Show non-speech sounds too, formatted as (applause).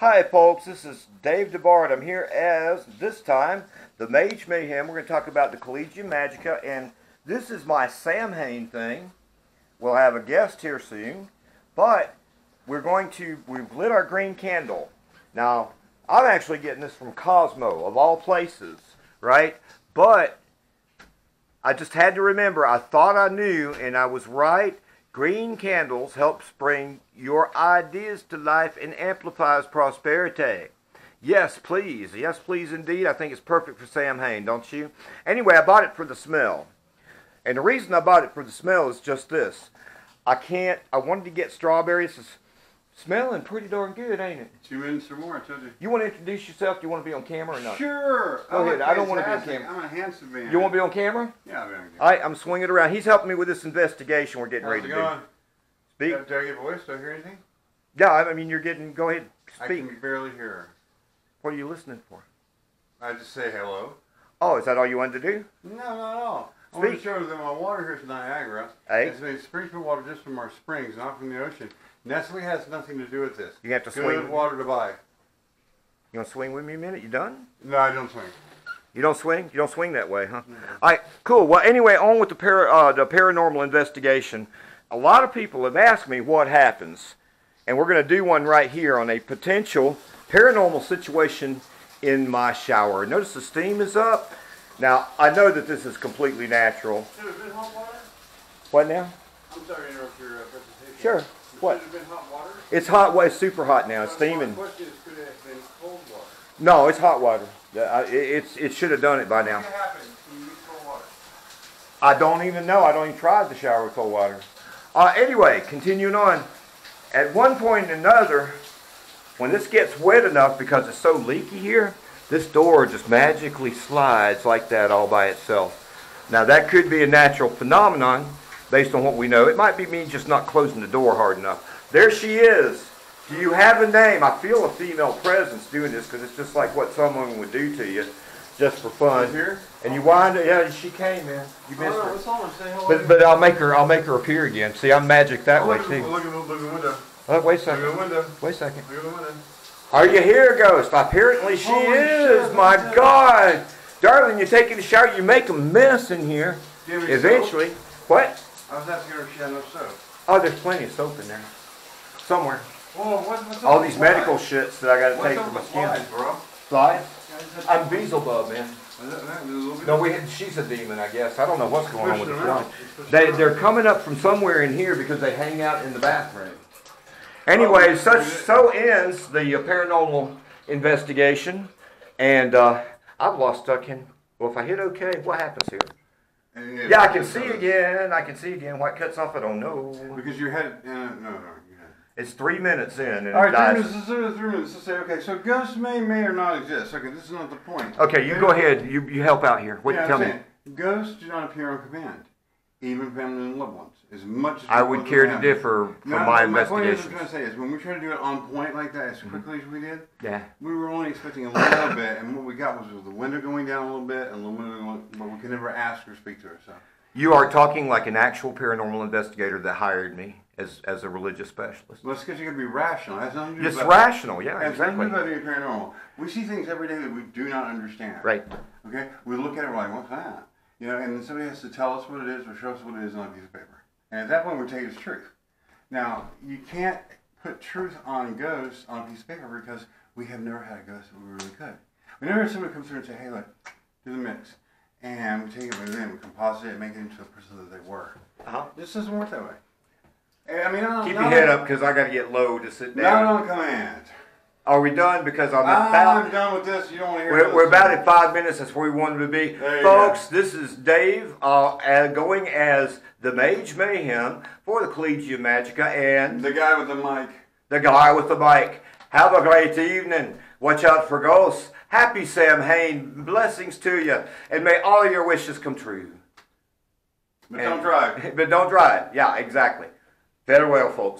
Hi, folks. This is Dave DeBard. I'm here as this time the Mage Mayhem. We're going to talk about the Collegium Magica, and this is my Samhain thing. We'll have a guest here soon, but we're going to we've lit our green candle. Now, I'm actually getting this from Cosmo of all places, right? But I just had to remember. I thought I knew, and I was right. Green candles helps bring your ideas to life and amplifies prosperity. Yes, please. Yes, please indeed. I think it's perfect for Samhain, don't you? Anyway, I bought it for the smell. And the reason I bought it for the smell is just this. I can't, I wanted to get strawberries. Smelling pretty darn good, ain't it? Two minutes or more, I told you. You want to introduce yourself? Do you want to be on camera or not? Sure. Go ahead. I don't wanna be on camera. I'm a handsome man. You want to be on camera? Yeah, I'll be on camera. All right, I'm swinging it around. He's helping me with this investigation we're getting How's ready to do. going? Speak. Did I get a voice? Do I hear anything? Yeah, I mean, you're getting, go ahead, Speak. I can barely hear her. What are you listening for? I just say hello. Oh, is that all you wanted to do? No, not at all. I want to show that my water here is Niagara. Hey. It's made springfield water just from our springs, not from the ocean. Nestle has nothing to do with this. You have to Good swing. water to buy. You want to swing with me a minute? You done? No, I don't swing. You don't swing? You don't swing that way, huh? All right, cool. Well, anyway, on with the, para, uh, the paranormal investigation. A lot of people have asked me what happens, and we're going to do one right here on a potential paranormal situation in my shower. Notice the steam is up. Now, I know that this is completely natural. Should have been hot water? What now? I'm sorry to interrupt your uh, presentation. Sure. What? Should have been hot water? It's hot. Well, it's super hot now. It's steaming. question is, could it have been cold water? No, it's hot water. Uh, it- It's it should have done it by now. What happened when you use cold water? I don't even know. I don't even try to shower with cold water. Uh, anyway, continuing on. At one point or another, when this gets wet enough because it's so leaky here, this door just magically slides like that all by itself. Now that could be a natural phenomenon based on what we know. It might be me just not closing the door hard enough. There she is. Do you have a name? I feel a female presence doing this because it's just like what someone would do to you, just for fun. Here? And you wind up, yeah, she came, man. You missed Oh, her. what's on? Say hello. But but I'll make her I'll make her appear again. See, I'm magic that way look, too. Look at the, look at the window. Oh, wait a second. Look at the window. Wait a second. Look at the window. Are you here, Ghost? Apparently she oh, Holy is. shit, My at God, darling, you're taking a shower. You make a mess in here. You soap? Eventually, what? I was asking her if she had no soap. Oh, there's plenty of soap in there, somewhere. What, what's up All these flies? medical shits that I got to take for my skin. flies, bro? Flies? I'm I'm Beelzebub, man. No, we had, she's a demon, I guess. I don't know what's going on with the flies. They, they're coming up from somewhere in here because they hang out in the bathroom. Anyway, such so ends the uh, paranormal investigation, and uh, I've lost stuck in. Well, if I hit OK, what happens here? Yeah, I can see again. I can see again. What cuts off? I don't know. Because you head, uh, no, no, your. It's three minutes in, and All it right, three minutes, three minutes. Let's say, okay, so ghosts may, may or not exist. Okay, this is not the point. Okay, you go ahead. You you help out here. What? yeah, tell I'm me. saying, Ghosts do not appear on command, even family and loved ones. As much as I would care to differ from No, my my point is. I'm trying to say is when we try to do it on point like that, Mm-hmm. as quickly as we did, Yeah. we were only expecting a little bit, and what we got was, the window going down a little bit, and the window going, but we could never ask or speak to her. So You are talking like an actual paranormal investigator that hired me as, as a religious specialist. let's get you to be rational. Nothing to do Just about rational, yeah, nothing to exactly. do about being paranormal. We see things every day that we do not understand. Right. Okay? We look at it, we're like, what's that? You know, and then somebody has to tell us what it is or show us what it is on a piece of paper. And at that point, we take it as truth. Now, you can't put truth on ghosts on a piece of paper because we have never had a ghost that we really could. We never had somebody come through and say, hey, look, do the mix. And we take it within, we composite it, and make it into the person that they were. Uh-huh. This doesn't work that way. I mean, not, Keep your head up because I got to get low to sit down. Not on command. Are we done? Because I'm I'm about. done with this. You don't want to hear We're, this. we're about at five minutes. That's where we wanted to be. There Folks, this is Dave uh, going as the Mage Mayhem for the Collegium Magica and The guy with the mic. the guy with the mic. Have a great evening. Watch out for ghosts. Happy Samhain. Blessings to you. And may all your wishes come true. But don't drive. (laughs) But don't drive. Yeah, exactly. Farewell, folks.